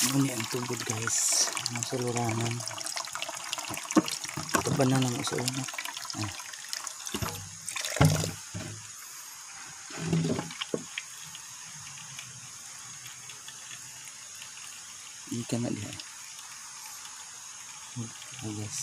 Muni ang tubod guys. Nasa luranan. Ito ba na lang sa una? Oh, ah. Hindi ka na diha. Oh, guys.